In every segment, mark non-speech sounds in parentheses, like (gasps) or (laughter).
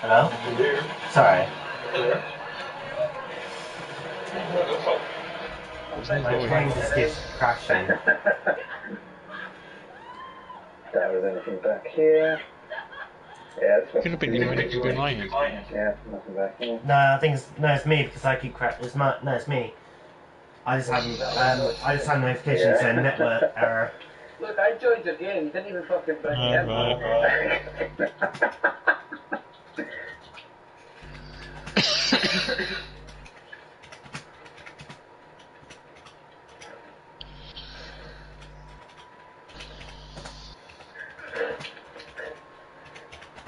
Hello? Sorry. My train just keeps crashing. That was anything back here. Yeah, it's Could have been you when it's been lying. Yeah, nothing back here. No, I think it's no, it's me because I keep cra- It's my no, it's me. I just haven't. Um, I just had a notification Yeah. saying network error. Look, I joined your game. You didn't even fucking play the Alright. (laughs)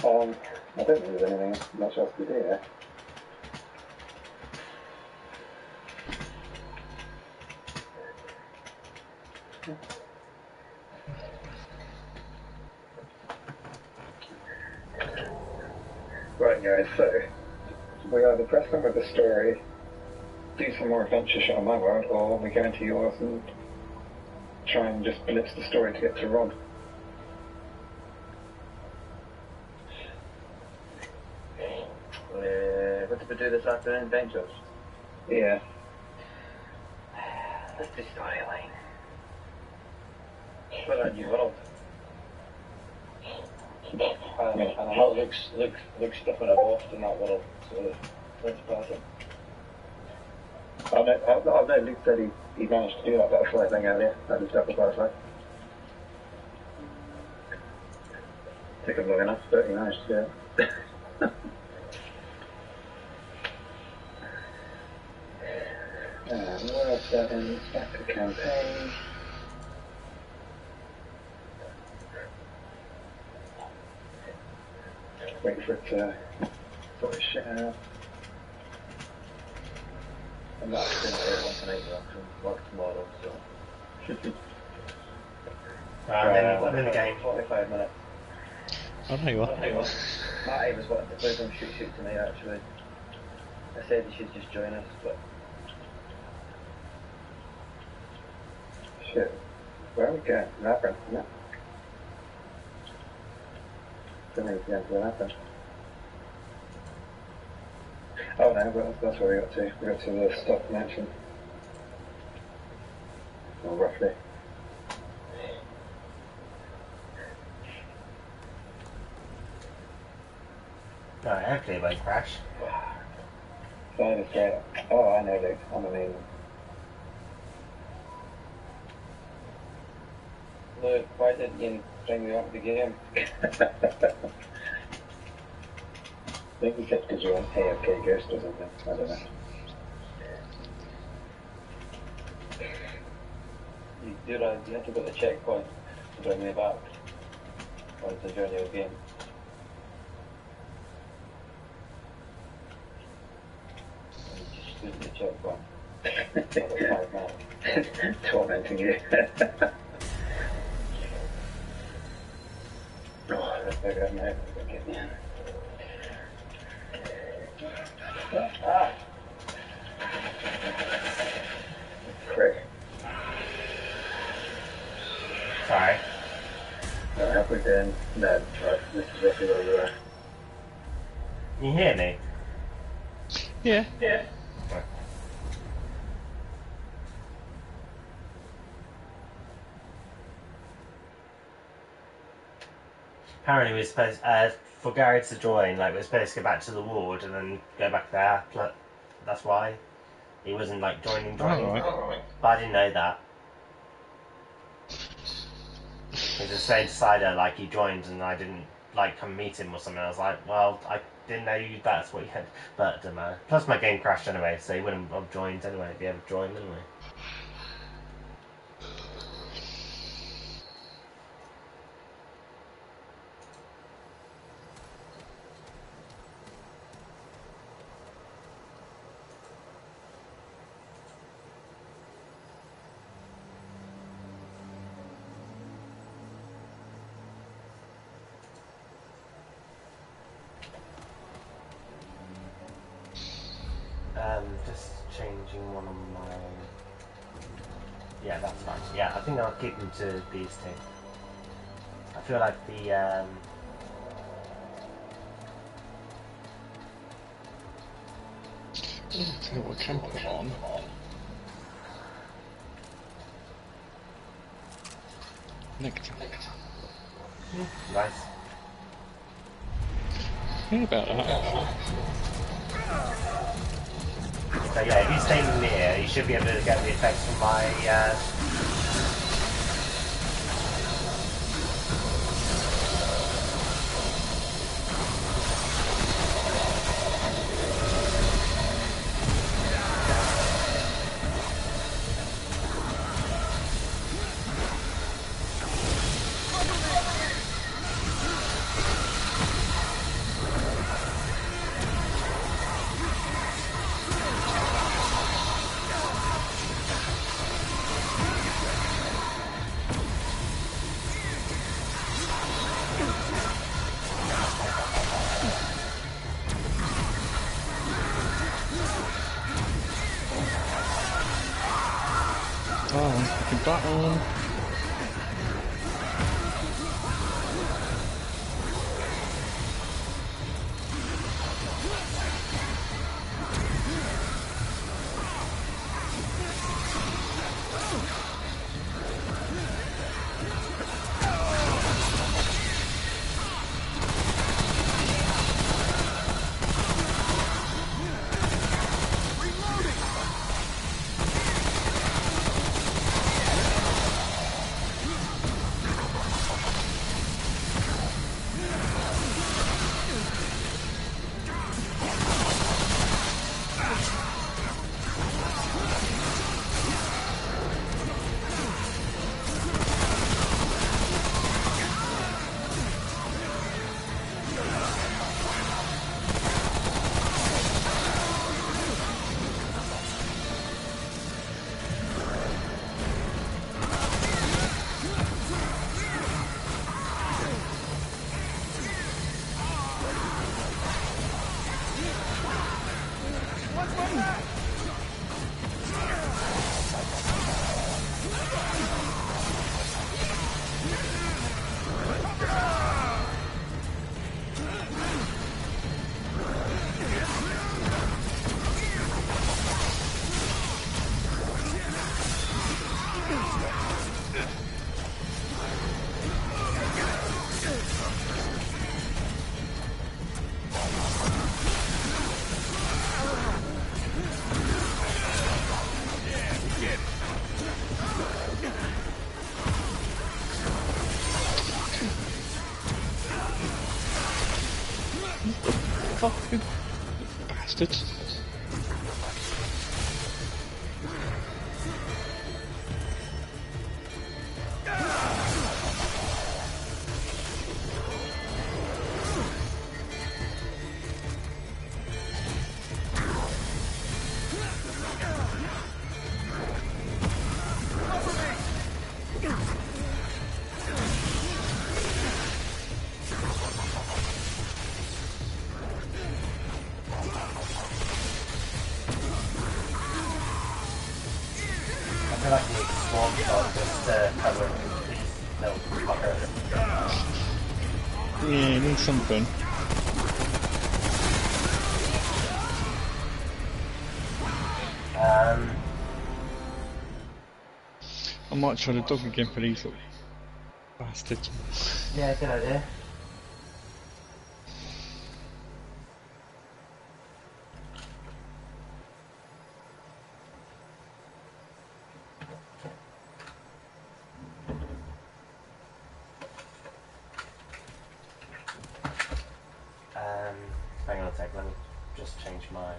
Um, I don't think there's anything much else to do here. Right guys, so we either press on with the story, do some more adventure shit on my world, or we go into yours and try and just blitz the story to get to Rob. Uh, what did we do this afternoon? Benchers. Yeah. (sighs) Let's do storyline. What a new world. And, and how looks looks looks different evolved in that world. So let's pass it. I know, I, I know Luke said he, he managed to do that butterfly thing earlier. That was double butterfly. Took him long enough, but he managed to do it. (laughs) Uh, and back to campaign. Wait for it to sort of shit out. I'm not going to work tonight, though. 'cause I work tomorrow, so. I'm in, I'm in the game. 45 minutes. Oh, no, you are. Matty was wanting to play some shoot shoot tonight, actually. I said he should just join us, but Shit. Where are we going? Labyrinth, no. Don't think we to the labyrinth. Oh no, but that's where we got to. We got to the stock mansion. Or roughly. No, hopefully it won't crash. So just straight up. Oh, I know, Luke. I'm amazing. look, why didn't you bring me up the game? I think he said because you're an AFK ghost or something. I don't know. You do that, you have to go to the checkpoint to bring me back. Once I join your game. You just at the checkpoint. for about five minutes. (laughs) Tormenting you. (laughs) oh, that's better, mate. Okay. Ah! Crick. Sorry. Have we? No, this is roughly where. Can you hear me? Yeah. Yeah. Apparently we're supposed uh, for Gary to join, like we're supposed to go back to the ward and then go back there. Pl- That's why he wasn't like joining, joining. But I didn't know that. He just saying to Cider like he joined and I didn't like come meet him or something. I was like, well, I didn't know you. That's what you had. But it doesn't matter. Plus my game crashed anyway, so he wouldn't have joined anyway. If he ever joined anyway. Um, just changing one of my. Yeah, that's fine. Yeah, I think I'll keep them to these two. I feel like the um, Tell you what I can put on. Nectar. Nice. Yeah, about that actually. So yeah, if he's staying near, he should be able to get the effects from my. Uh... Might try the dog again for these little bastards. yeah, good idea. Um, hang on a sec, let me just change mine.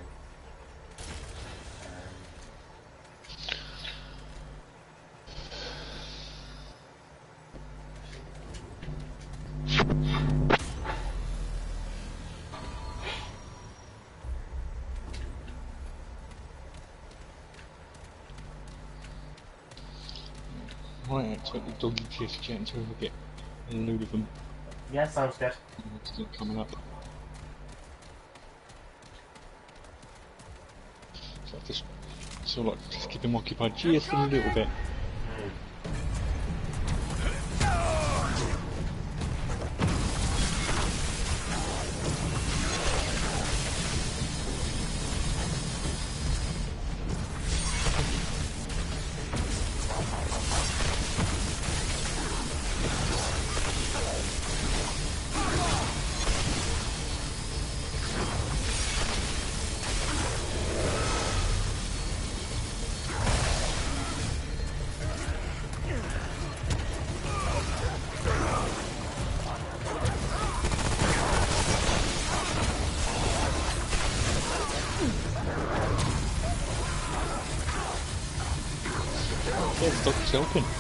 The doggy kiss jet until we get a load of them yeah, sounds good. still coming up. So I just sort of like just keep them occupied just a little bit. Yeah,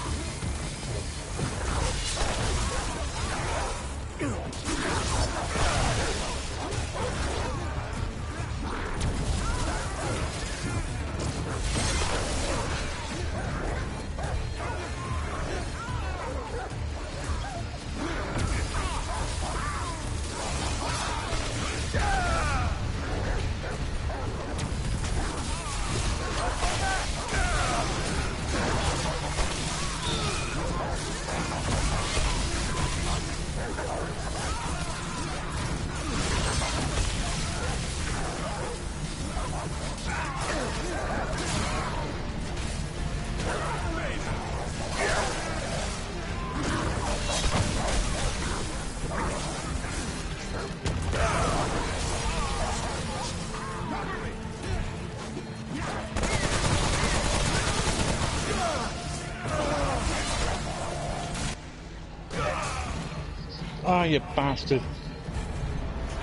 Ah, you bastard.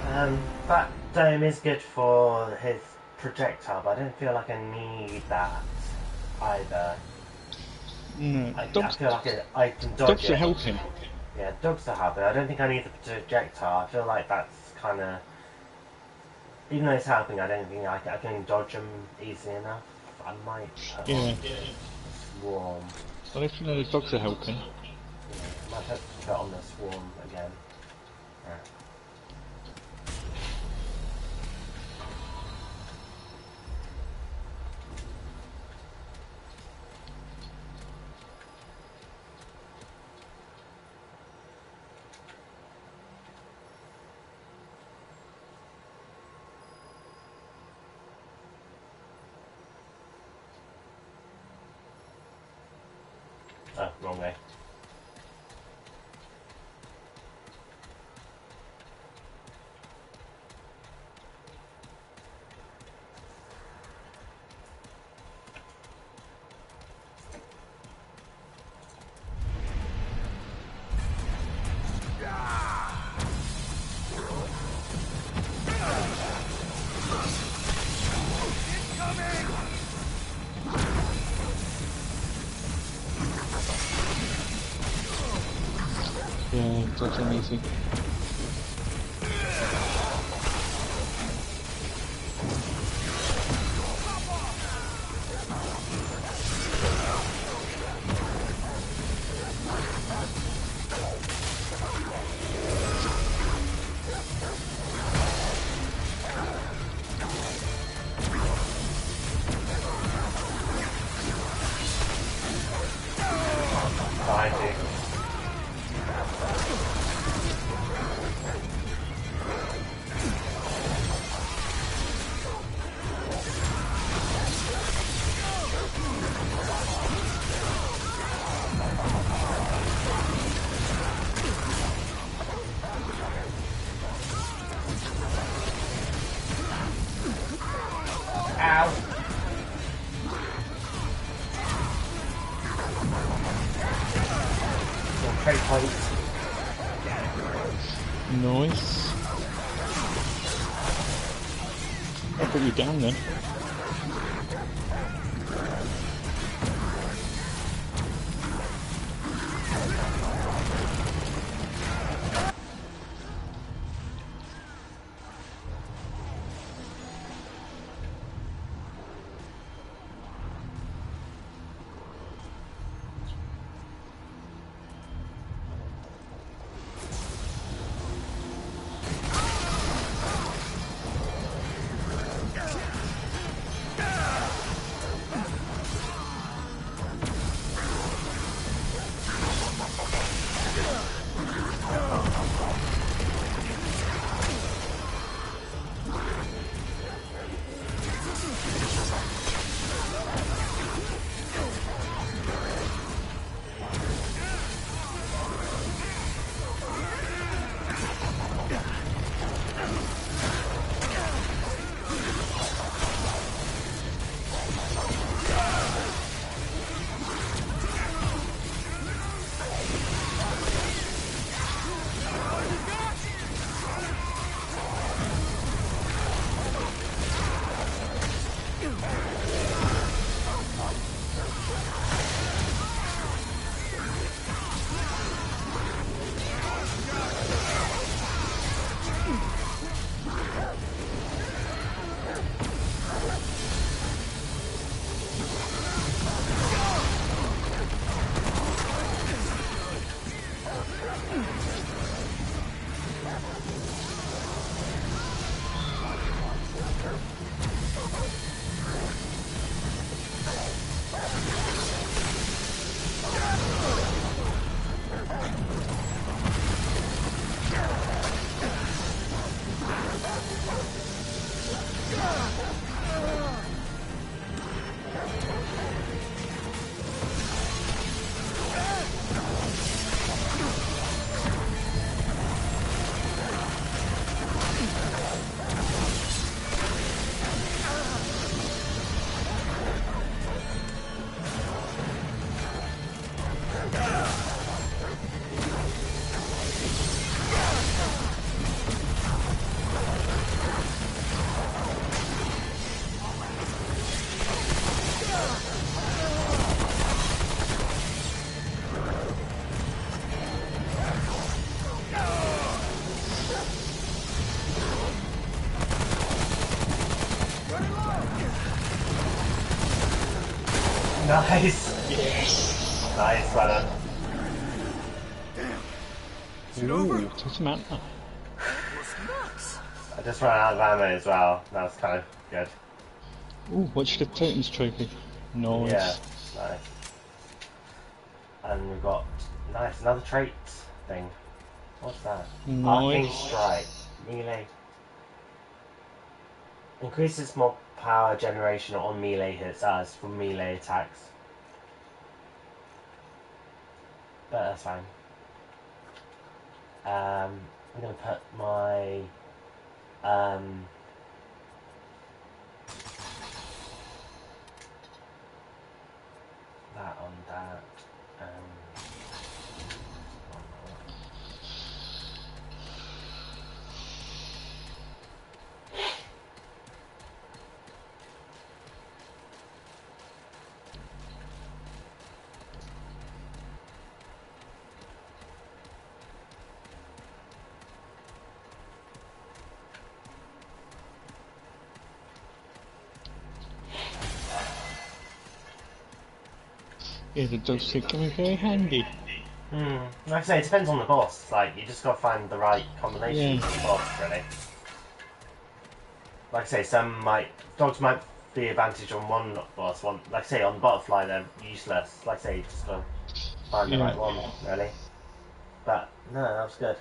Um, that dome is good for his projectile, but I don't feel like I need that either. No, I, I dogs, feel like it, I can dodge dogs it. are helping. Yeah, dogs are helping. I don't think I need the projectile. I feel like that's kind of. Even though it's helping, I don't think I, can- I can dodge them easily enough. I might put Yeah. on swarm. Well, if you know the dogs are helping. Yeah, I might have to put on the swarm Yeah, dogs are easy. Down then. Nice. Yes! Nice, well done. Ooh, doesn't matter. I just ran out of ammo as well. That was kind of good. Ooh, watch the Totems trophy. Nice. Yeah, nice. And we've got nice another trait thing. What's that? Arcane Nice. strike, melee. Increases more power generation on melee hits as for melee attacks. But that's fine. Um, I'm gonna put my um. That on that. Um, Yeah, the dog stick can be very handy. Hmm. Like I say, it depends on the boss. Like you just gotta find the right combination Yeah. for the boss, really. Like I say, some might dogs might be advantage on one boss. One, like I say, on butterfly they're useless. Like I say, you just gotta find the Yeah. right one, really. But no, that was good.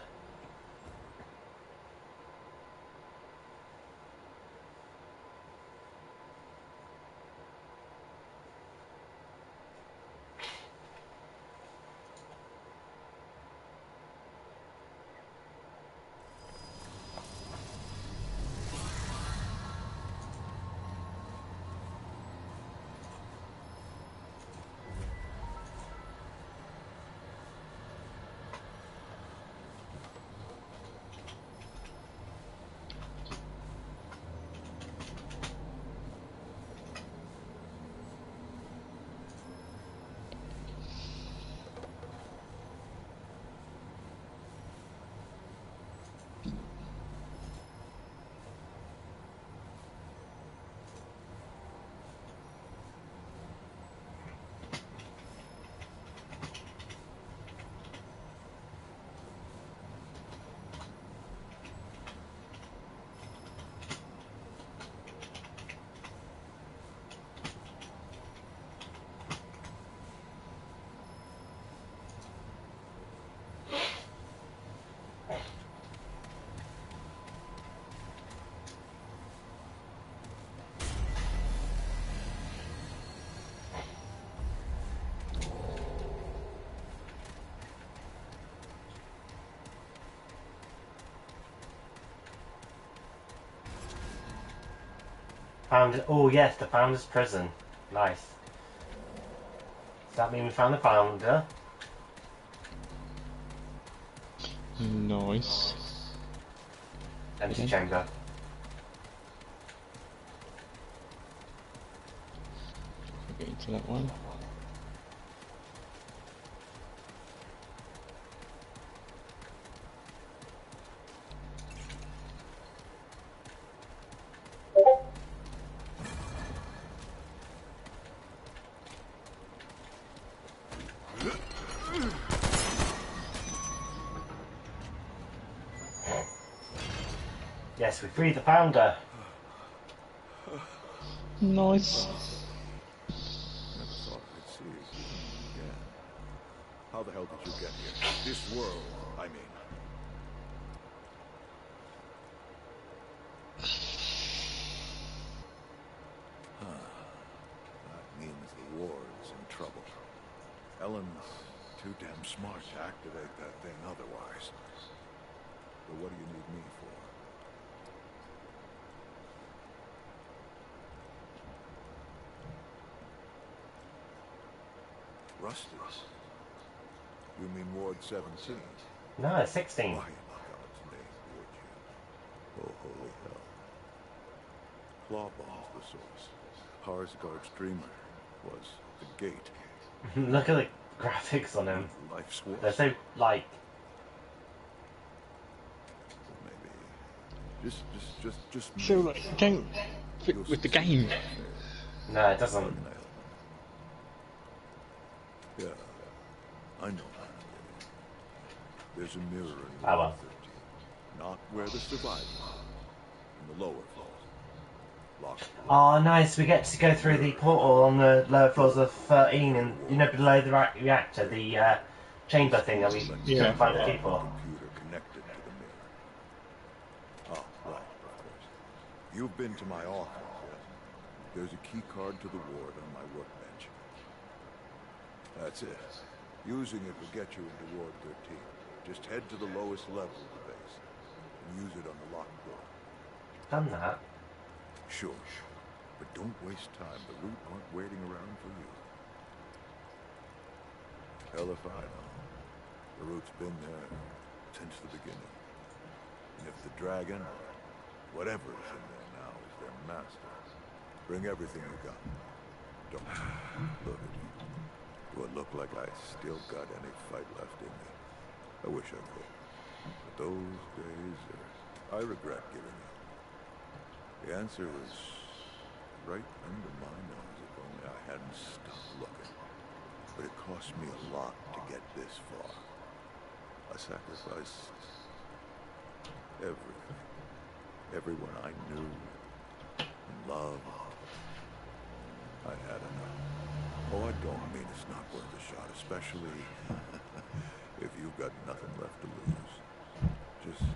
Found oh yes, the founder's prison. Nice. Does that mean we found the founder? Nice. Empty Okay. chamber. Get into that one. Yes, we freed the founder. Nice. Never thought I'd see you again. How the hell did you get here? This world, I mean. Huh. That means the ward's in trouble. Ellen's too damn smart to activate that thing otherwise. But what do you need me for? Rusty. You mean Ward 17? No, 16. Why in God's name would you? Oh, holy hell. Clawball's the source. Harsgard's dreamer was the gate. (laughs) Look at the graphics on him. Life's work. They're so like Maybe. Just, just, just, just. So, like, don't fit with the game. No, it doesn't. Yeah, I know. There's a mirror in Ah, Wall well. 13. Not where the survivors are. In the lower floors. Locked. Oh, nice. We get to go through the portal on the lower floors of 13 and, you know, below the ra- reactor, the uh, chamber thing that we Yeah. couldn't find the key for. Computer connected to the mirror. Oh, right, of. You've been to my office, yes? There's a key card to the ward on my workbench. That's it. Using it will get you into Ward 13. Just head to the lowest level of the base and use it on the locked door. Done that. Sure, but don't waste time. The root aren't waiting around for you. Hell if I know. The root's been there since the beginning. And if the dragon, or whatever is in there now, is their master, bring everything you got. Don't look at you. Do I look like I still got any fight left in me? I wish I could. But those days, are, I regret giving up. The answer was right under my nose if only I hadn't stopped looking. But it cost me a lot to get this far. I sacrificed everything. Everyone I knew and loved. I had enough. Oh, I don't mean it's not worth a shot, especially (laughs) if you've got nothing left to lose. Just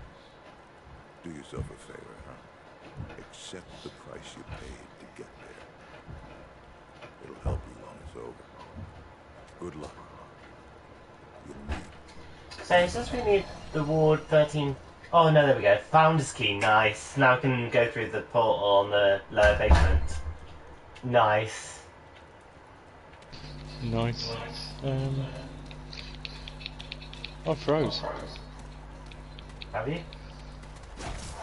do yourself a favor, huh? Accept the price you paid to get there. It'll help you when it's over. Good luck. You'll need. So it says we need the ward 13. Oh no, there we go. Founder's key, nice. Now I can go through the portal on the lower basement. Nice. Nice. Um, I froze. Have you?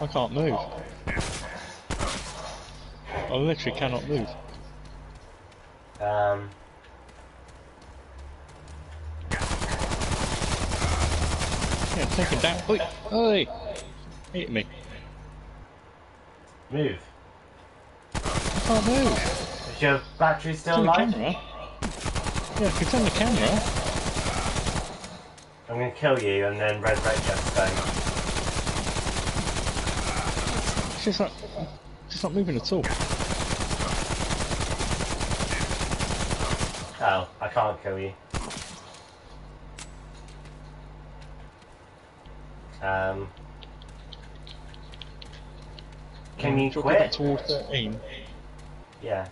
I can't move. I literally cannot move. Um, Yeah, take it down. Oi, oi! Hit me. move. I can't move. Is your battery still alive? Yeah, I can turn the camera. I'm gonna kill you and then resurrect you stone. It's just like, it's just not moving at all. Oh, I can't kill you. Um, can you Do you go back quit? 13? Yeah.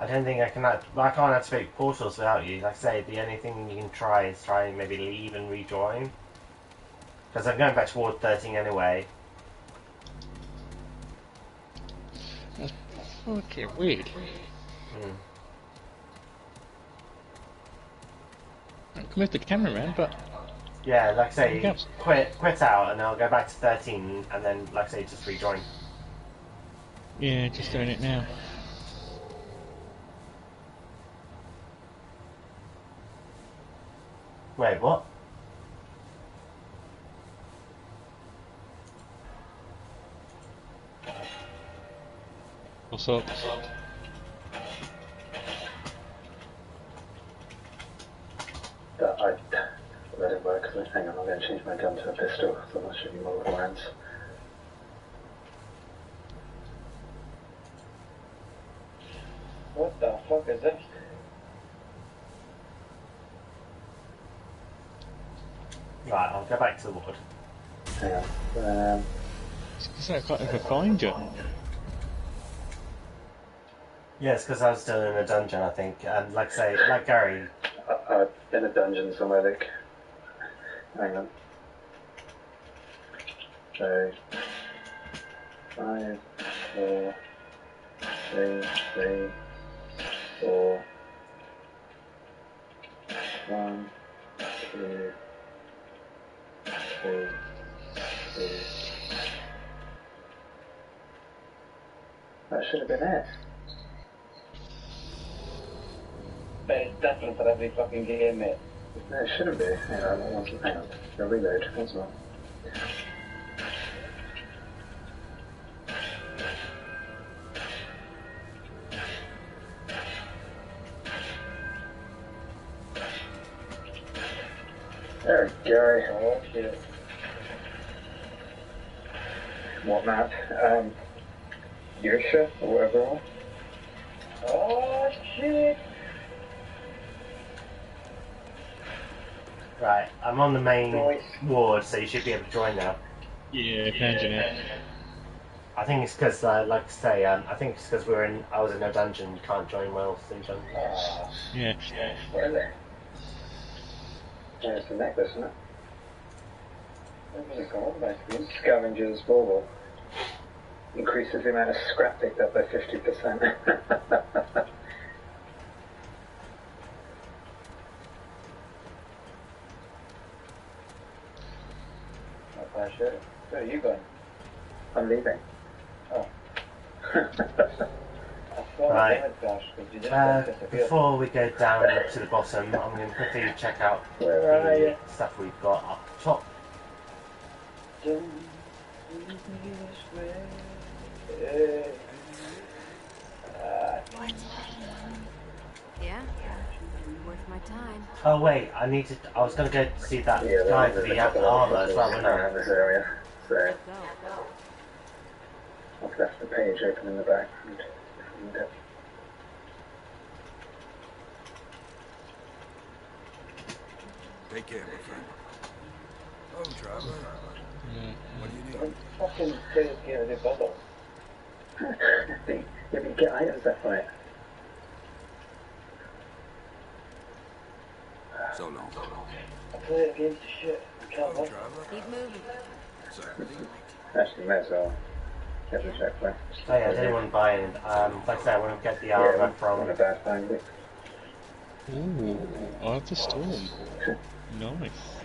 I don't think I can. I can't activate portals without you. Like I say, the only thing you can try is try and maybe leave and rejoin. Because I'm going back toward 13 anyway. Okay, weird. Hmm. I can move the camera around, but Yeah, like I say, quit quit out and I'll go back to 13 and then, like I say, just rejoin. yeah, just doing it now. Wait, what? What's up? That uh, I let it work. Hang on, I'm going to change my gun to a pistol, so that should be more rounds. What the fuck is this? Right, I'll go back to the ward. Hang on. Um, It's like I can't even find you. Yeah, it's because I was still in a dungeon, I think. And like I say, like Gary, uh, uh, in a dungeon somewhere, like. Hang on. So. Five, four, three, three, should have been it. But it's different for every fucking game, mate. No, it shouldn't be. Hang on. Hang on. I'll reload. as well. There we go. Oh, shit. What map? Um, Yaesha or whatever. it. Oh shit. Right, I'm on the main Nice. ward, so you should be able to join now. Yeah, Panjin it. I think it's because, uh, like I say, um, I think it's because we're in. I was in a dungeon. You can't join while in dungeon. Ah, Yeah. What is it? Yeah, it's a necklace, isn't it? what was it called? My. Scavenger's Bauble. Increases the amount of scrap picked up by 50%. Not bad shit. Where are you going? I'm leaving. Oh. yeah, (laughs) I saw Right. the image dash because you Uh, before we go down to the bottom, I'm going to quickly check out Where are the you? stuff we've got up top. Don't leave me this way. Yeah? Worth my time. Oh wait, I need to. I was going to go see that there guy was for a the couple of armor as well, bottles wasn't there? around this area. So I've left the page open in the background. And, uh, Take care, my friend. Oh, traveler. Yeah. What do you need? don't fucking say it's getting a bubble. Yeah, but you get items that way. So long. So I play the games to shit. I can't Oh, win. Keep moving. Certainly. Actually, may as well get the checkpoint. Oh yeah, I didn't want to buy it. Um, like I said, I want to get the Yeah, armor not from. a bad find. it. Ooh, Eye of the Storm. Nice.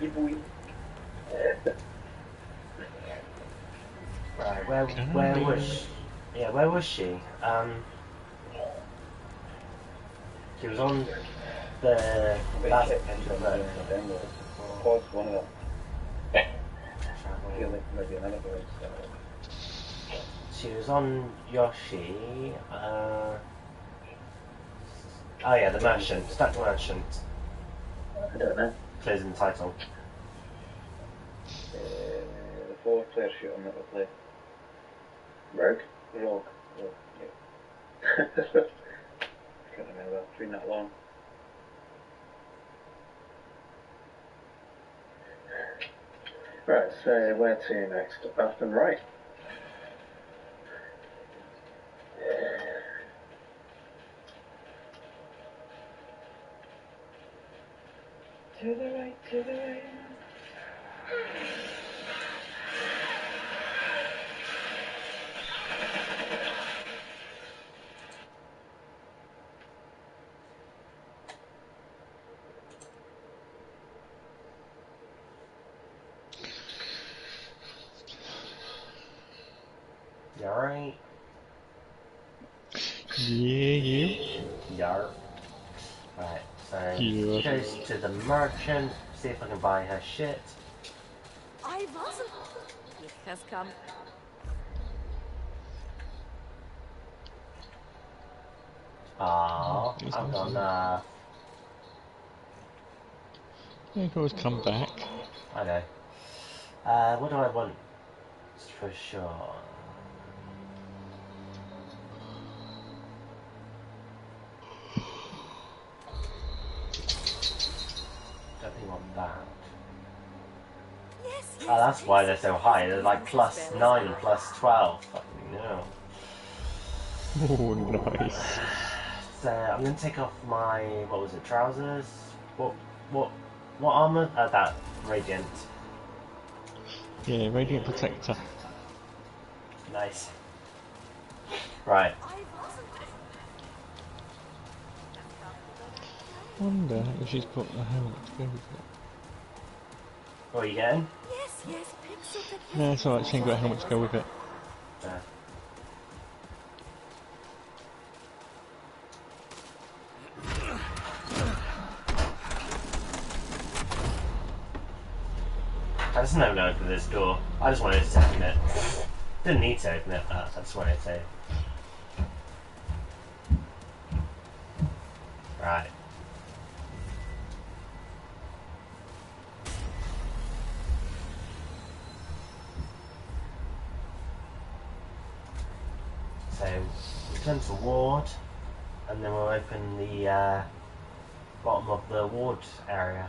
You boy. Right, where where be. was? She? Yeah, where was she? Um, she was on the Wait, last check end of the the. demo. Pause one of them. I feel like maybe another voice. She was on Yaesha. Uh, oh yeah, the merchant, stuck merchant, I don't know. Says in the title. uh, the four player shooter that we play. Rogue. Rogue. Rogue. Yeah. (laughs) Can't remember. It's been that long. right, so where to next? Up and right. To the right, to the right. You alright? Yeah, you. Yarp. Right, so goes to the merchant, see if I can buy her shit. I wasn't. It has come. Ah, Yes, I've yes, got yes. You can always come back. I know. Uh, what do I want for sure? Definitely want that. Yes, yes. Oh, that's why they're so high. They're like 9, plus 12. Fucking no. Oh, (laughs) nice. So I'm gonna take off my what was it trousers? What what what armor? Uh, that radiant. Yeah, Radiant Protector. Nice. Right. I. Wonder if she's put the a helmet to go with it. What are you getting? Yes, yes. Pixel that No, it's alright, she ain't got a helmet to go with it. Uh, I just never open this door. I just wanted to open it. Didn't need to open it, but I just wanted to. Right. So, to ward, and then we'll open the uh, bottom of the ward area.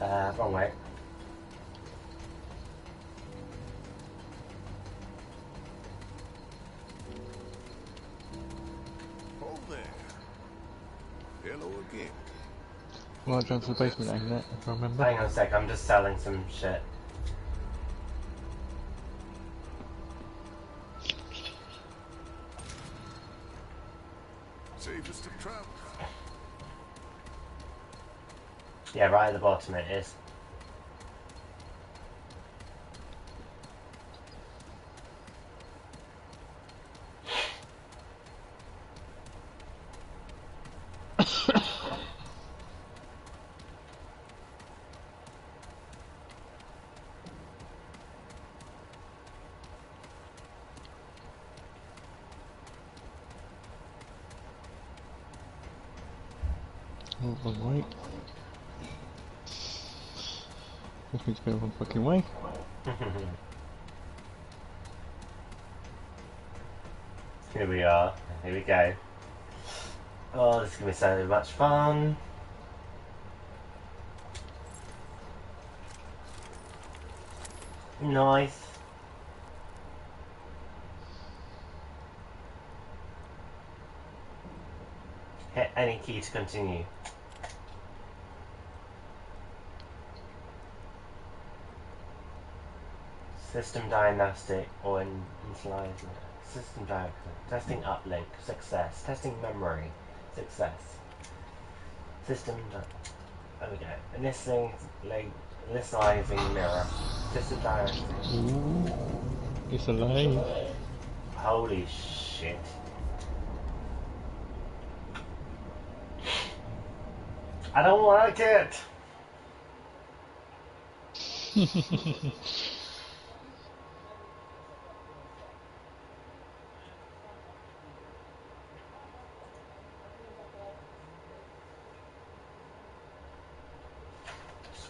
Uh, wrong way. Oh there. Hello again. Right down to the basement, ain't it? If I remember. Hang on a sec, I'm just selling some shit. Safest of travel. Yeah, right at the bottom it is. Oh, wrong way. This means go the wrong fucking way. Here we are. Here we go. Oh, this is gonna be so much fun. Nice. Hit any key to continue. System diagnostic or in, initializer. System diagnostic. Testing uplink. Success. Testing memory. Success. System. Di- there we go. Initializing, like, initializing mirror. System diagnostic. Ooh, it's alive. Holy shit. I don't like it. (laughs) Just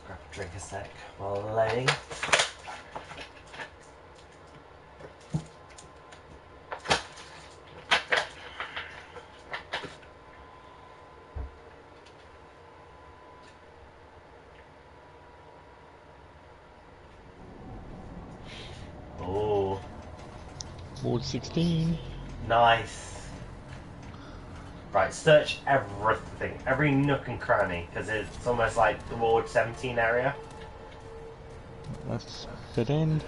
grab a drink a sec while loading. Oh, Ward 16. nice. Right, search everything, every nook and cranny, because it's almost like the Ward 17 area. That's dead end.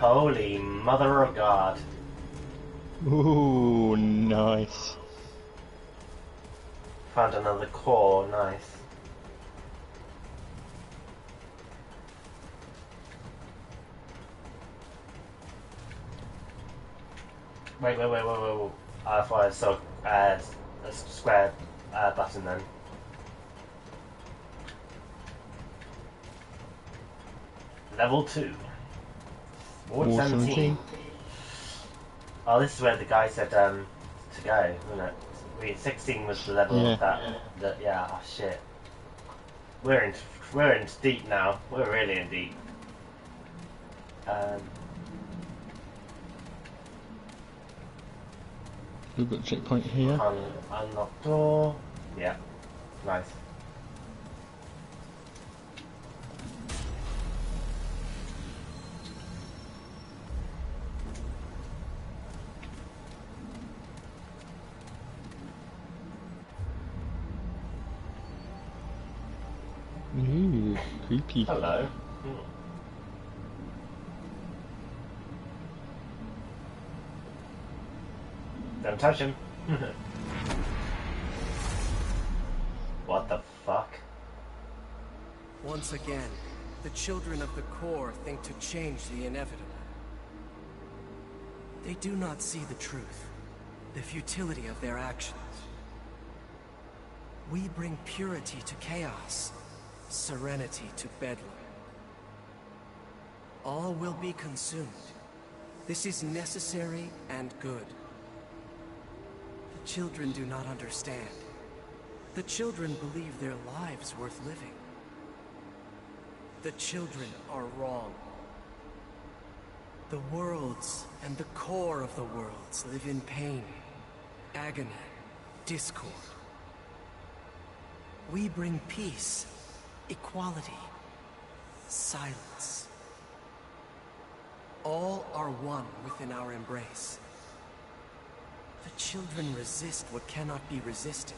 Holy mother of God. Ooh, nice. Found another core, nice. Wait, wait, wait, wait, wait, wait. I thought I saw uh, a square uh, button then. Level 2. Ward, Ward 17. 17. Oh, this is where the guy said um, to go, wasn't it? Wait, 16 was the level Yeah. of that, that. Yeah, oh shit. We're in, we're in deep now. We're really in deep. Um, We've got checkpoint here. Um, Un- unlock door. Yeah. Nice. Ooh, creepy. Hello. Hmm. Don't touch him. (laughs) what the fuck? Once again, the children of the core think to change the inevitable. They do not see the truth, the futility of their actions. We bring purity to chaos, serenity to bedlam. All will be consumed. This is necessary and good. Children do not understand. The children believe their lives worth living. The children are wrong. The worlds and the core of the worlds live in pain, agony, discord. We bring peace, equality, silence. All are one within our embrace. The children resist what cannot be resisted.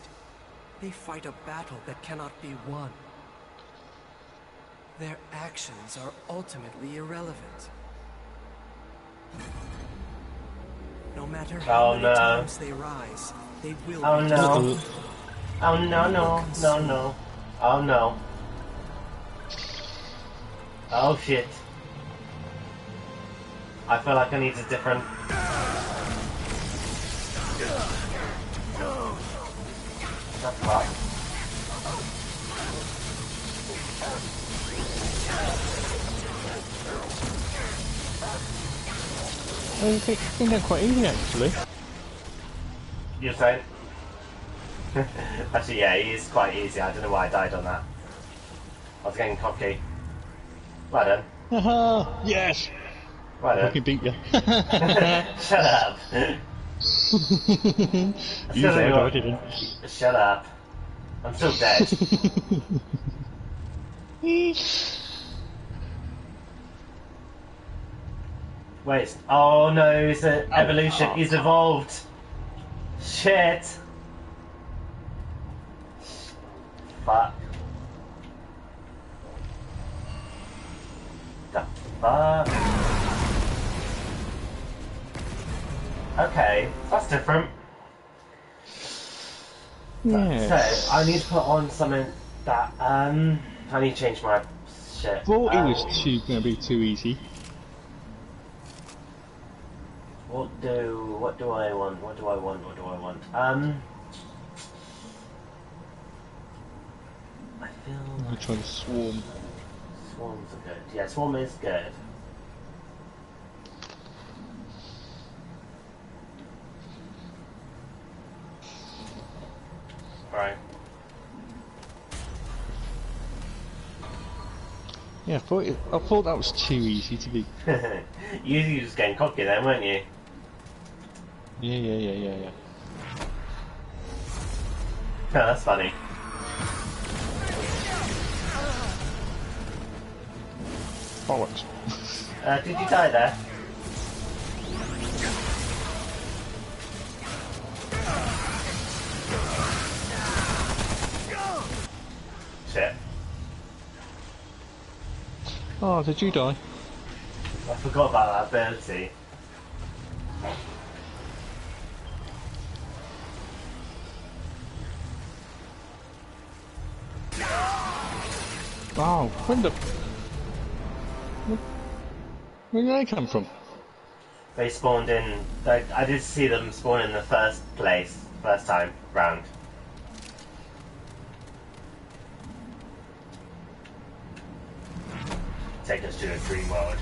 They fight a battle that cannot be won. Their actions are ultimately irrelevant. No matter how Oh, many no. times they rise, they will Oh no. Oh no no no no. Oh no. Oh shit. I feel like I need a different. I think, I think they're quite easy actually. You're saying? Actually, yeah, he is quite easy. I don't know why I died on that. I was getting cocky. Well done. Haha, yes! Well I done. can beat you. (laughs) Shut up. (laughs) you Still said I didn't. Shut up. I'm still dead. (laughs) Wait. Oh no, it's an evolution. He's evolved. Shit. Fuck. The fuck? Okay, that's different. Yeah. So, I need to put on something that, um, I need to change my shit. Thought it Um, was too gonna be too easy. What do, what do I want, what do I want, what do I want? Um, I feel I like try to swarm. swarms are good. Yeah, swarm is good. Yeah, I thought it, I thought that was too easy to be. (laughs) you, you just getting cocky then, weren't you? Yeah, yeah, yeah, yeah, yeah. No, (laughs) that's funny. Bollocks. Uh, did you die there? Shit. Oh, did you die? I forgot about that ability. Oh, when the... Where where did they come from? They spawned in. I, I did see them spawn in the first place, first time round. Take us to a dream world.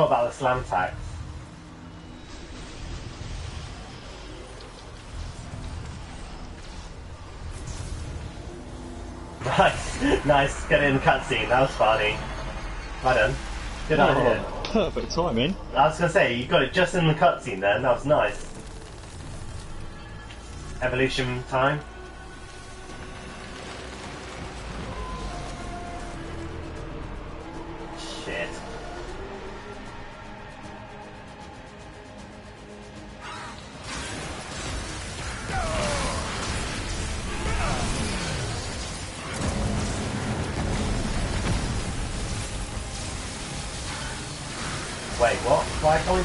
Forgot about the slam tax. (laughs) Nice, nice. Get in the cutscene. That was funny. Well done. Good idea. Oh, perfect timing. I was gonna say you got it just in the cutscene then. That was nice. Evolution time.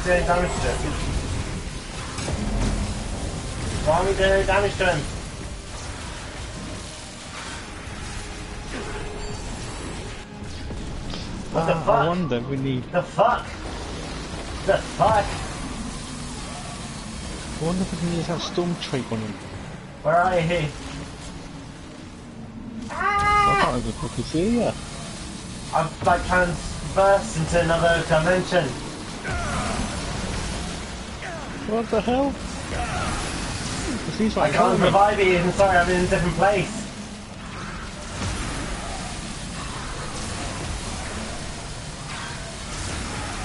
Any damage to him? Why aren't we doing any damage to him? What the Ah, I fuck? wonder we need. The fuck? The fuck? I wonder if we can use that storm trait on him. Where are you? I can't even fucking see ya. I've like transversed into another dimension. What the hell? It seems I like can't coming. revive you. Sorry, I'm in a different place.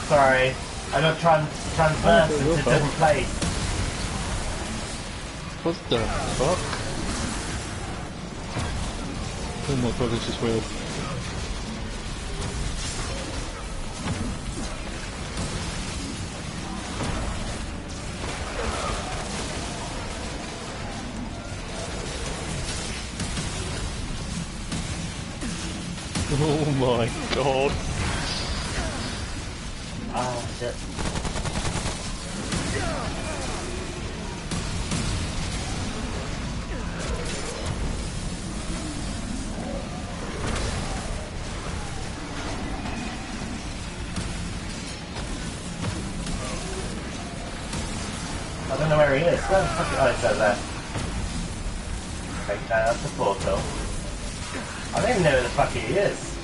Sorry, I got trans transversed into a fault. different place. What the fuck? Oh my god, this is weird. I don't know where he is. Where the fuck? Oh, it's over there. Okay, no, that's the portal. I don't even know where the fuck he is.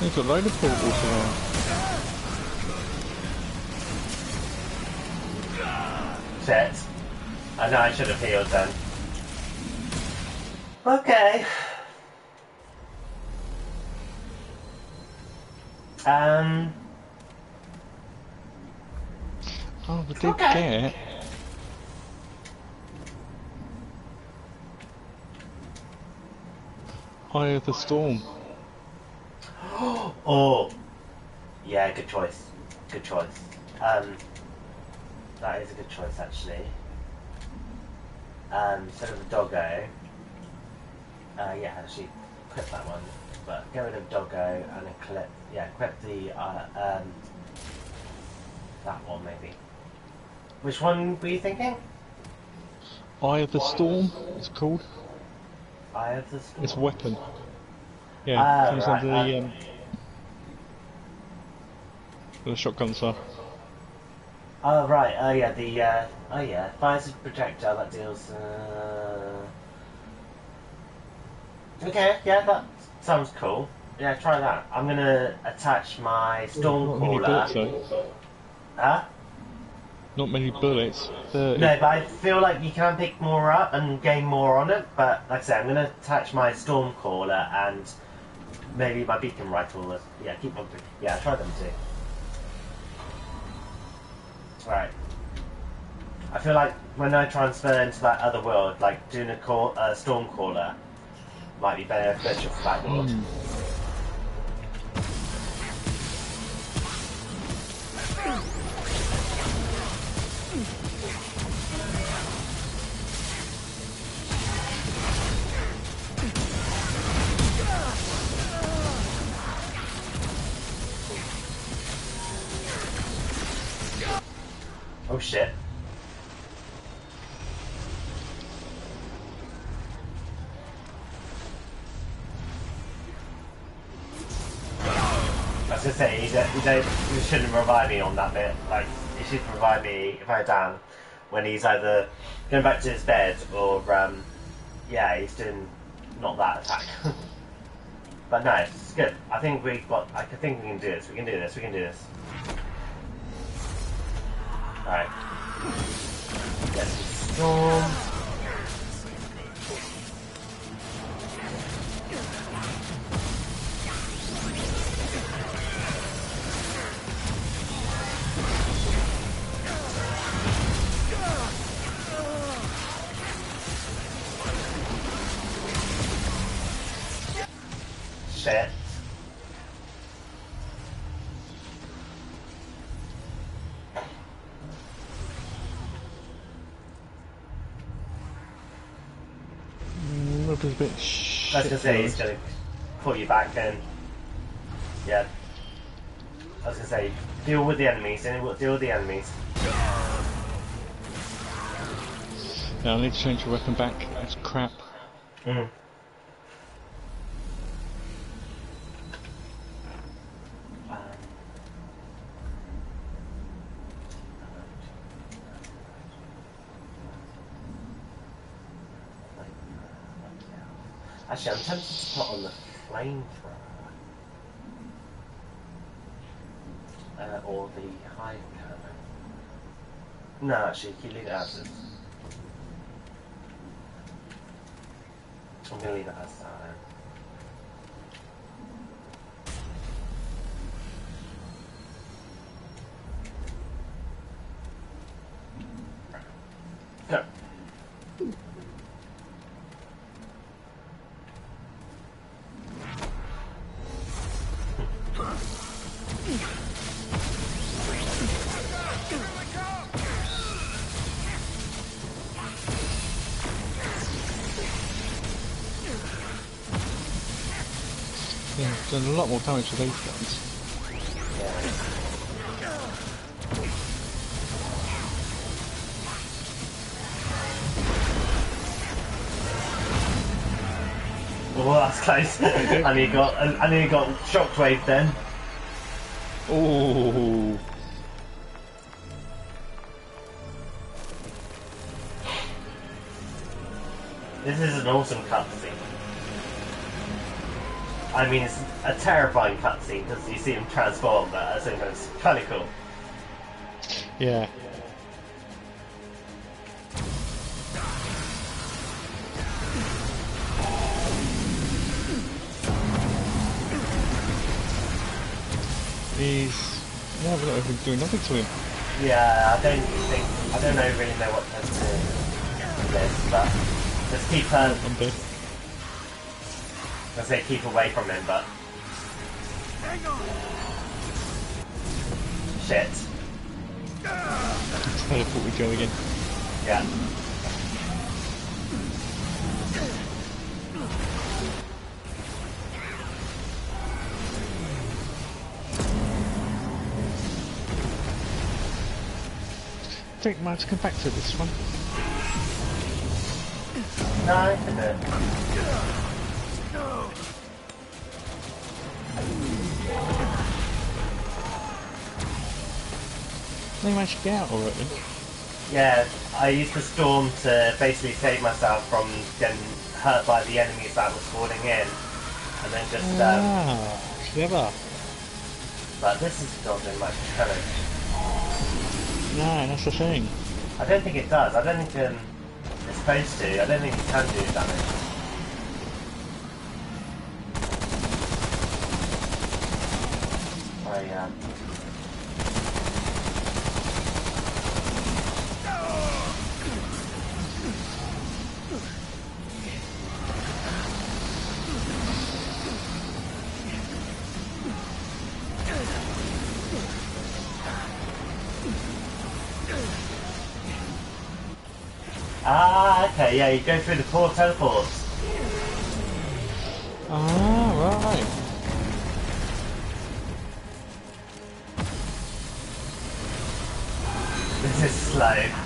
There's a load of portals around. Shit. I know I should have healed then. Okay. Um. Oh, we did Okay. of the Storm. (gasps) Oh. Yeah, good choice. Good choice. Um. That is a good choice actually. Um, instead of a doggo. Uh, yeah, actually, equip that one. But get rid of doggo and equip. Yeah, equip the uh, um. That one maybe. Which one were you thinking? Eye of the Storm, it's called. Eye of the Storm. It's a weapon. Yeah, Ah, comes right, under the um, the shotguns are. Oh right, oh yeah, the uh, oh yeah, fires a projectile that deals. Uh... Okay, yeah, that sounds cool. Yeah, try that. I'm gonna attach my Not many bullets Stormcaller. Huh? Not many bullets. Thirty. No, but I feel like you can pick more up and gain more on it. But like I said, I'm gonna attach my Stormcaller and maybe my Beacon Rifle. Yeah, keep on. Yeah, try them too. Right. I feel like when I transfer into that other world, like doing a call, uh, Stormcaller might be beneficial for that world. Hmm. Oh shit. I was gonna say, you, don't, you, don't, shouldn't revive me on that bit. Like, he should revive me if I down when he's either going back to his bed or, um, yeah, he's doing not that attack. (laughs) But no, it's good. I think we've got. I think we can do this. We can do this. We can do this. Alright. Get some storm. There's a bit was gonna say he's gonna pull you back then. Yeah. I was gonna say, deal with the enemies, deal with the enemies. Now I need to change the weapon back. That's crap. Mm. Actually, I'm tempted to put on the flamethrower. Uh, or the hive cannon. No, actually, you leave it as is. I'm gonna leave it as that Yeah, done a lot more damage with these guns. Oh, that's close. and he (laughs) got, and he got shockwave then. Oh, This is an awesome cutscene. I mean, it's a terrifying cutscene because you see him transform, but I think it's kind of cool. yeah. He's. Yeah, we're not even doing nothing to him. Yeah, I don't think I don't know really know what to do with this, but just keep I'm dead. I say keep away from him, but Hang on. shit. (laughs) Teleport we go again. Yeah. I think might have to come back to this one. No, I They managed to get out already. Yeah, I used the storm to basically save myself from getting hurt by the enemies that were spawning in, and then just. Um, Ah, clever. but this is not doing much damage. No, that's the thing. I don't think it does. I don't think um, it's supposed to. I don't think it can do damage. Ah, okay, yeah, you go through the four teleports. Ah, right. This is slow.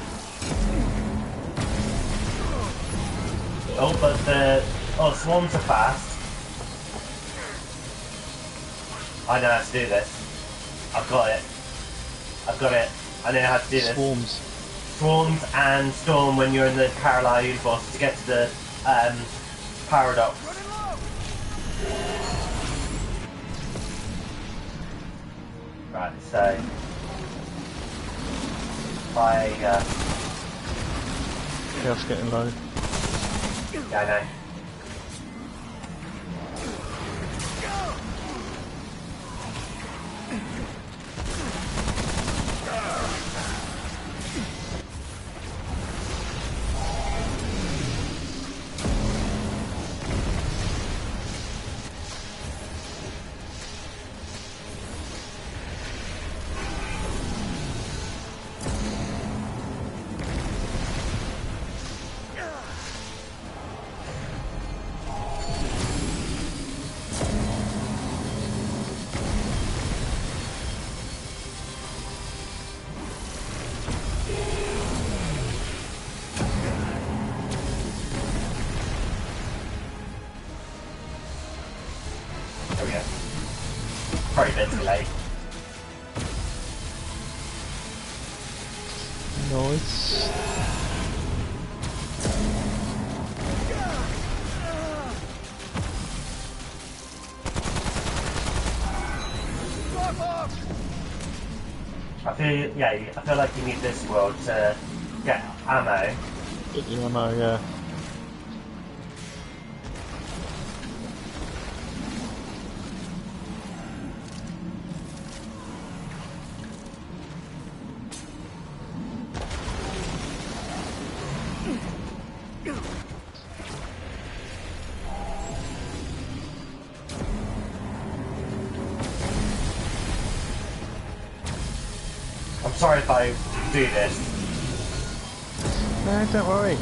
Oh, but the oh swarms are fast. I know how to do this. I've got it. I've got it. I know how to do this. Swarms. Storms and Storm when you're in the Carlisle uniforms to get to the um, Paradox. Right, so I uh, chaos getting low. Yeah, I know. Yeah, I feel like you need this world to get ammo. Get the ammo, yeah. Sorry if I do this. No, don't worry.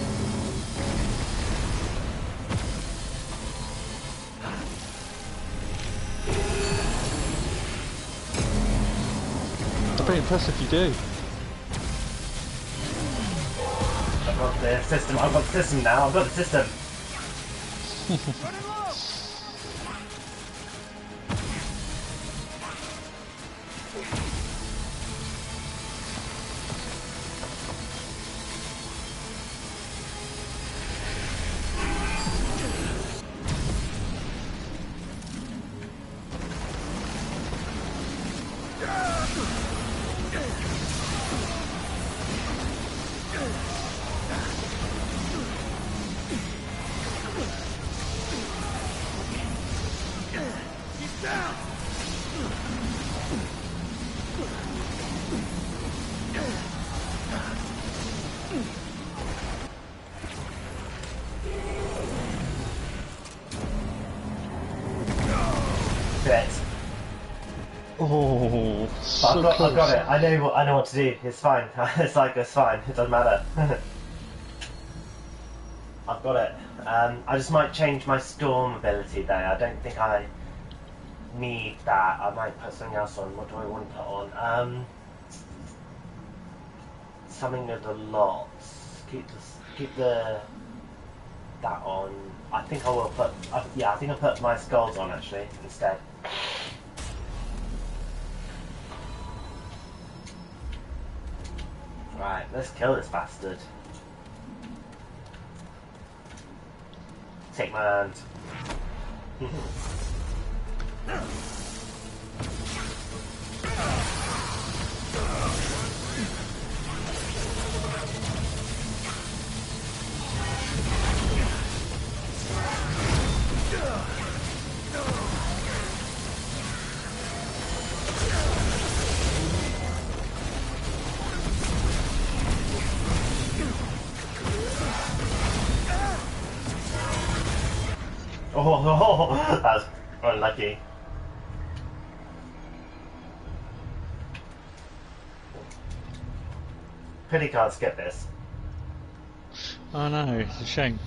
I'd be impressed if you do. I've got the system. I've got the system now. I've got the system. (laughs) know what I know what to do. It's fine. (laughs) it's like it's fine. It doesn't matter. (laughs) I've got it. Um, I just might change my storm ability though. I don't think I need that. I might put something else on. What do I want to put on? Um, something of the lots. Keep the keep the that on. I think I will put. Yeah, I think I'll put my skulls on actually instead. Let's kill this bastard. Take my hand. (laughs) (laughs) Oh, that was unlucky. Pity can't skip this. Oh no, it's a shame.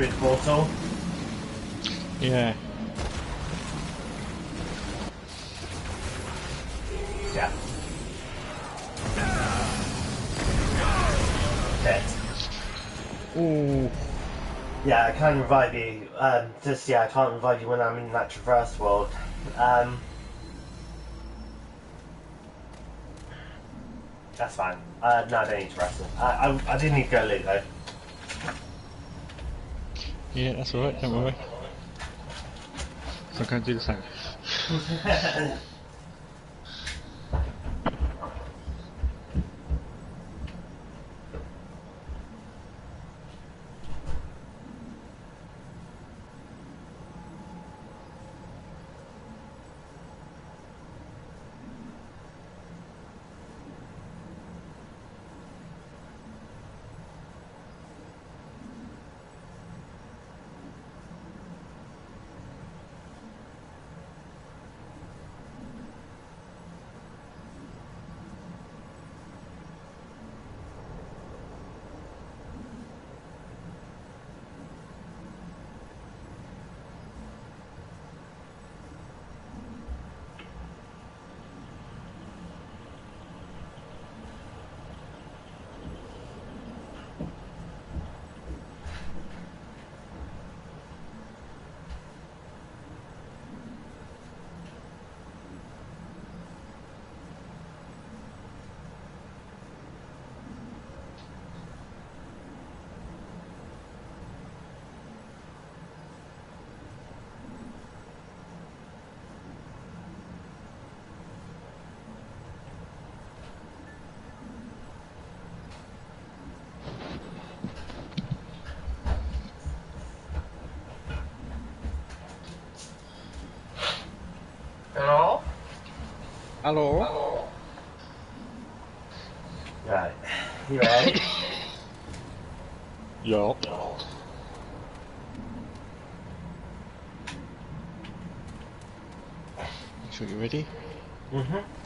When I go back through the portal. Yeah. Yeah. Dead. Ooh. Yeah, I can't revive you. Um, just yeah, I can't revive you when I'm in that traverse world. Um, that's fine. Uh, no, I don't need to wrestle. I, I, I did need to go loot though. Yeah, that's alright, don't worry. So I can't do the same. (laughs) Hello? Hello? Right. You ready? (coughs) Yeah. Sure you ready? mm-hmm.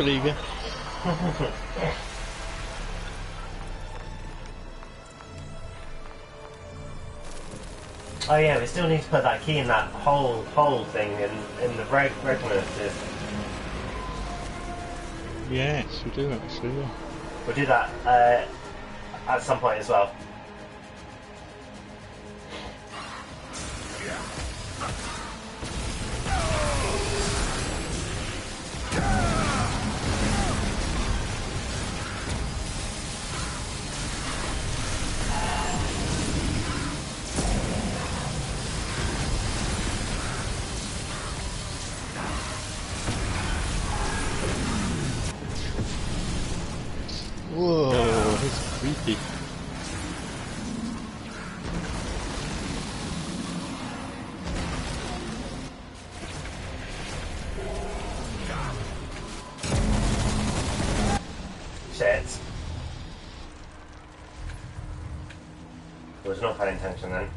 Yeah, I, I believe you. Oh yeah, we still need to put that key in that hole hole thing in in the reg regular system. Yes, we do actually, yeah. We'll do that uh, at some point as well. Was not paying intention then.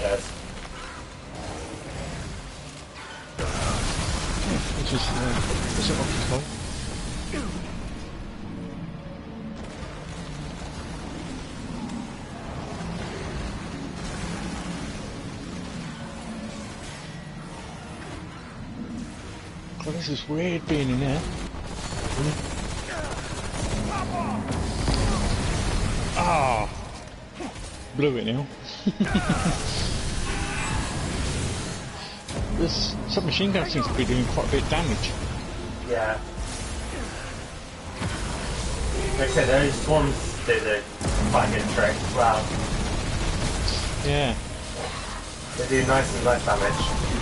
Yes. Uh, this is weird being in there. Blew it now. (laughs) this submachine gun seems to be doing quite a bit of damage. Yeah. Like I said, those swarms do the good trick as well. Yeah. They do nice and light damage.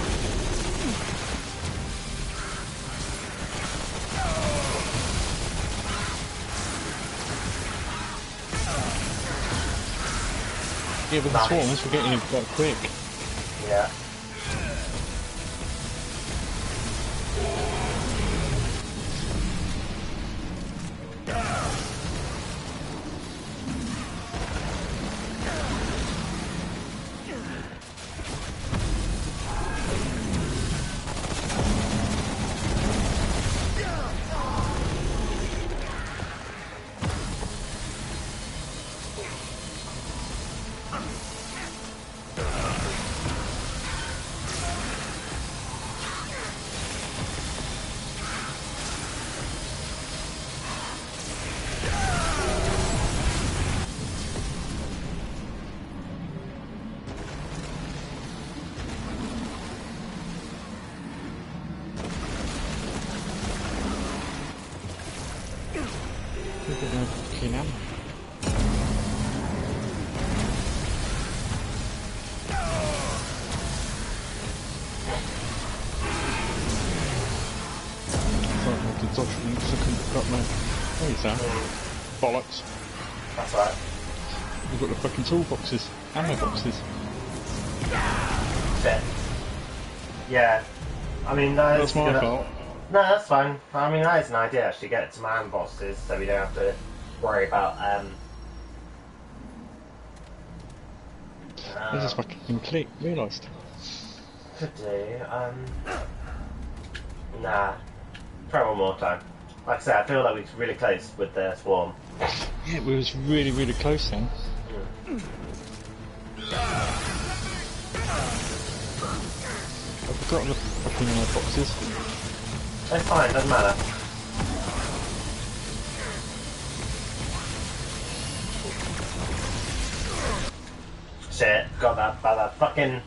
Yeah, but the getting him quite quick. Yeah. Is that? Bollocks. That's right. We've got the fucking toolboxes, ammo boxes. Shit. Yeah. I mean, that That's is my gonna- fault. No, that's fine. I mean, that is an idea actually. Get it to man bosses so we don't have to worry about. um... I Uh, just fucking complete, realised. could do. Um, nah. Try one more time. Like I said, I feel like we're really close with the swarm. Yeah, we was really, really close then. I've forgotten the fucking uh, boxes. It's fine, doesn't matter. Shit, got that by that fucking.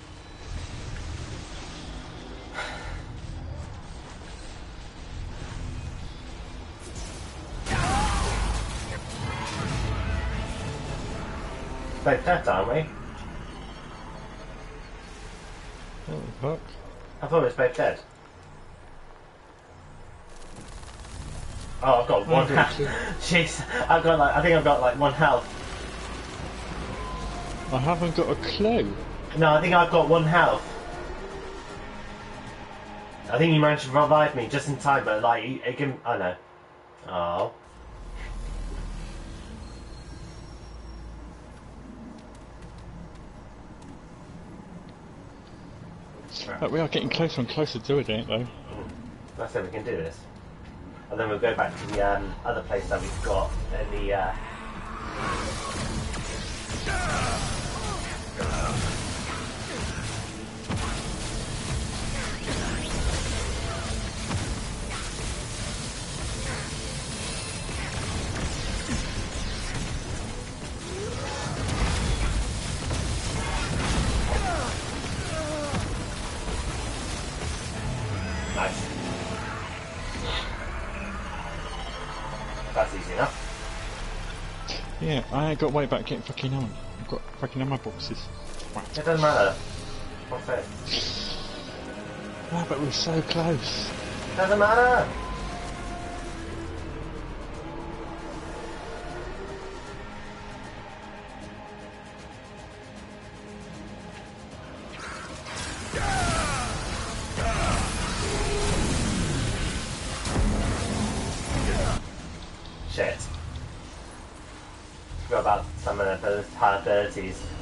Both dead, aren't we? What fuck? I thought it was both dead. Oh, I've got one Oh, health. (laughs) Jeez, I've got like I think I've got like one health. I haven't got a clue. No, I think I've got one health. I think you managed to revive me just in time, but like it, it can. I know. Oh. But we are getting closer and closer to it, ain't though? Let's say we can do this. And then we'll go back to the um, other place that we've got in the. Uh... I ain't got way back getting fucking ammo. I've got fucking ammo boxes. It doesn't matter. What's this? Ah, but we're so close. Doesn't matter. Of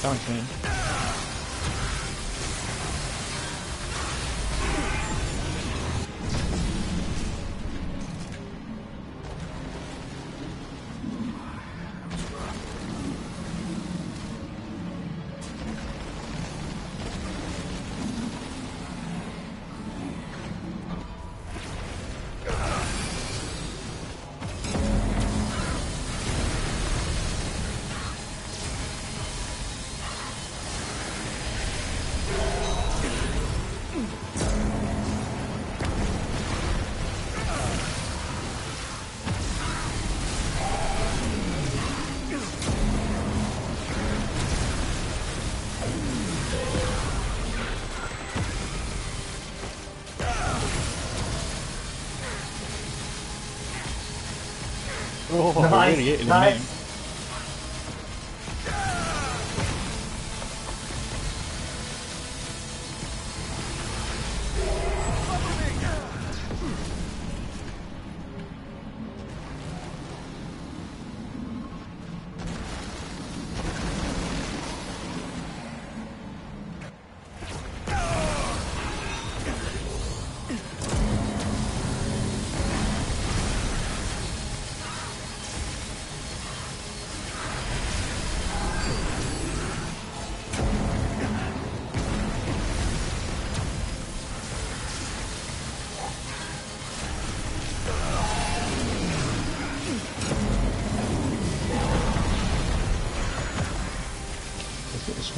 quite a Nice, really hitting nice.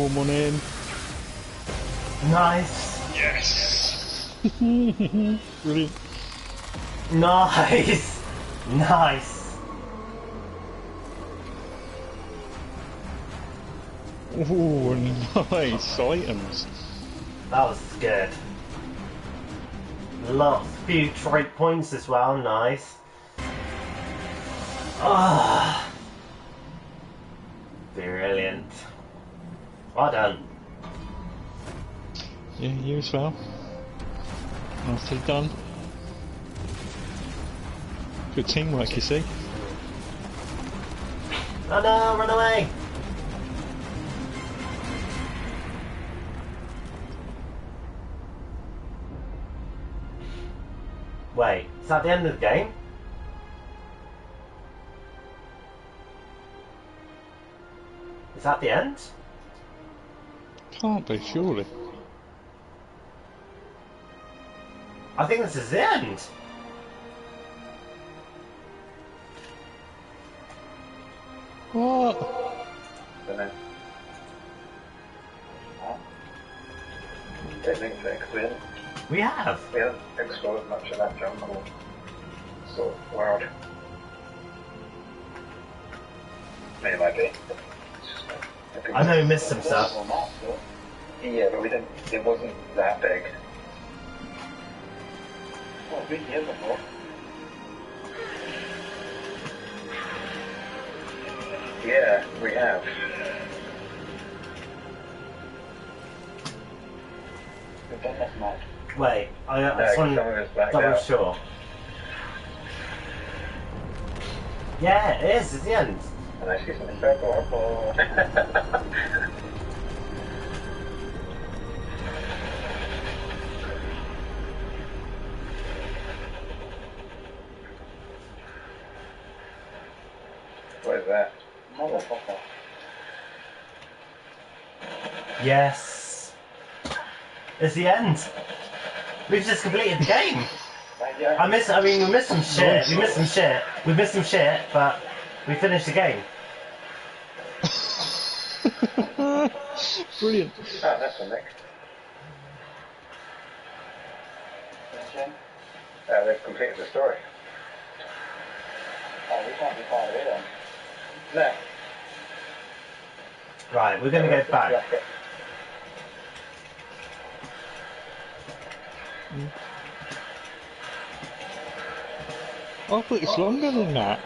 Him Let's get the swarm one in. Nice. Yes. Brilliant. (laughs) Nice. Nice. Ooh, nice items. That was good. Lots, few trait points as well. Nice. Ah. Brilliant. Well done. Yeah, you as well. Nicely done. Good teamwork, you see. Oh no, run away! Wait, is that the end of the game? Is that the end? Can't be, surely. I think this is the end. What? Don't know. Don't think so, 'cause we haven't, We have. we haven't explored much of that jungle sort of world. Maybe it might be. It's just, think I know we missed some stuff. Well, not, but Yeah, but we didn't. It wasn't that big. well, we've been here before. Yeah, we have. We've done this match. Wait, I, I No, just want some of to double out. sure. Yeah, it is. It's the end. And I see something purple. (laughs) Yes. It's the end. We've just completed the game. I miss. I mean, we missed some shit. We missed some shit. We missed some shit, but we finished the game. (laughs) Brilliant. Oh, that's a Nick. Attention. Uh, they've completed the story. Oh, we can't be far away then. No. Right, we're gonna go back. I thought it's longer than that.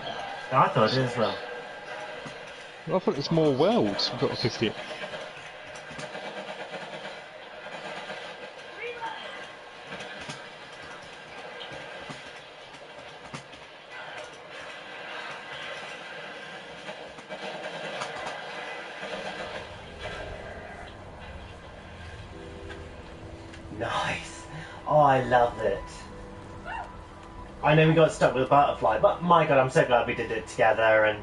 I thought it is though. I thought it's more worlds we've got a 50th. I then we got stuck with a butterfly, but my god, I'm so glad we did it together and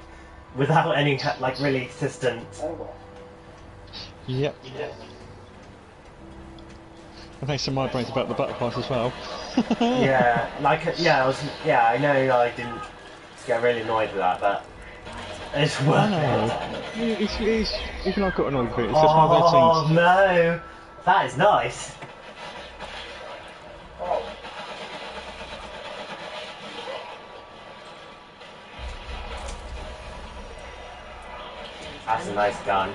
without any like really consistent. Oh, Yep. And thanks to my brains about the butterflies as well. (laughs) yeah, like yeah, I was yeah, I know I didn't get really annoyed with that, but it's I worth know. it. It's, it's, even I got annoyed with it. It's just one of those Oh things. no, that is nice. A nice gun.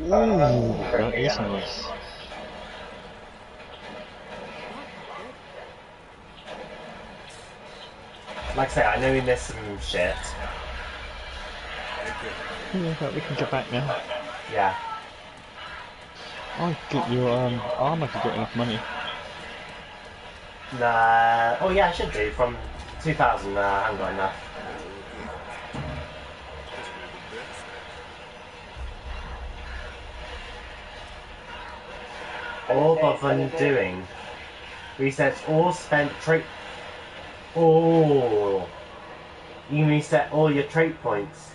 Ooh, that is nice. Like I say, I know we missed some shit. Yeah, but we can get back now. Yeah. I get your um, arm if you got enough money. Nah. Oh yeah, I should do. From 2000, nah, uh, I haven't got enough. Orb of Undoing. Resets all spent trait. Oh. You can reset all your trait points.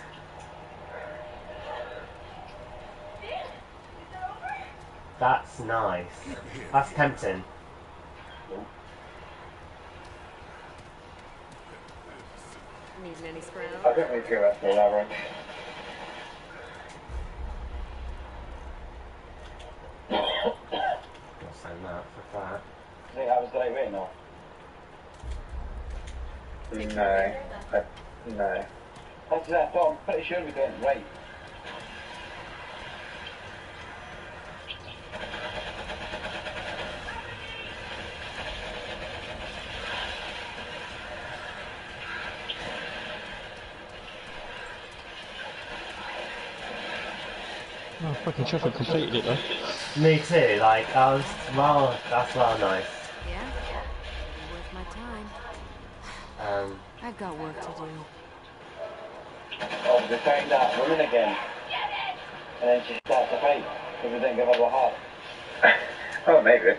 That's nice. (laughs) That's tempting. Needing any I scrounge? don't need to go back to the labyrinth. I'll send that for that. I think that was the right way now. No. No. That's what I thought. I'm pretty sure we got it right. Fucking chuff, I completed it though. Me too, like, I was, well, that's well nice. Yeah? It'll worth my time. Um, I've got work to do. Oh, they found that woman again. And then she starts to fight because we didn't give her the heart. Oh, maybe.